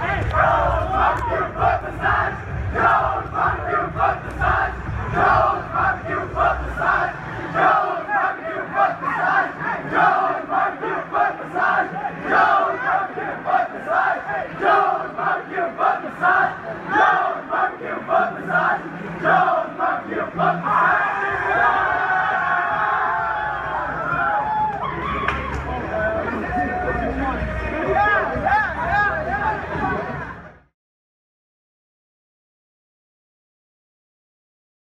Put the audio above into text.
Jones, barbecue, butt massage! Jones, barbecue, butt massage! Joe.